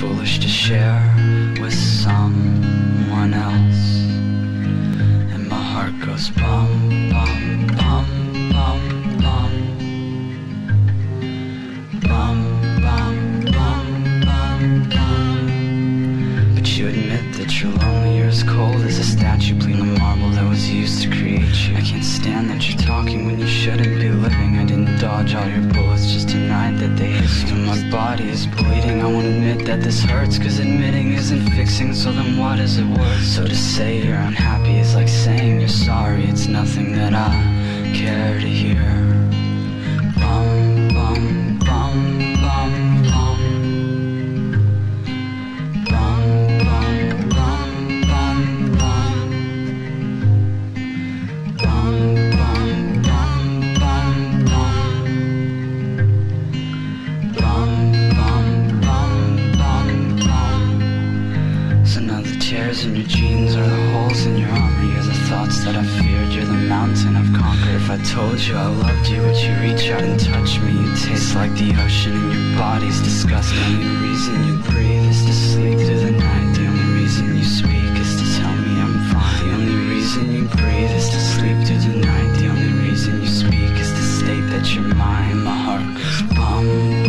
foolish to share with someone else. And my heart goes bum, bum, bum, bum, bum. Bum, bum, bum, bum, bum. But you admit that you're lonely, you're as cold as a statue bleeding marble that was used to create you. I can't stand that you're talking when you shouldn't be living. I didn't dodge all your bullets, just denied that they hit you. My body is Won't admit that this hurts, cause admitting isn't fixing, so then what is it worth? So to say you're unhappy is like saying you're sorry, tears in your jeans are the holes in your armor. You're the thoughts that I feared. You're the mountain I've conquered. If I told you I loved you, would you reach out and touch me? You taste like the ocean and your body's disgusting. The only reason you breathe is to sleep through the night. The only reason you speak is to tell me I'm fine. The only reason you breathe is to sleep through the night. The only reason you speak is to state that you're mine. My heart goes bum.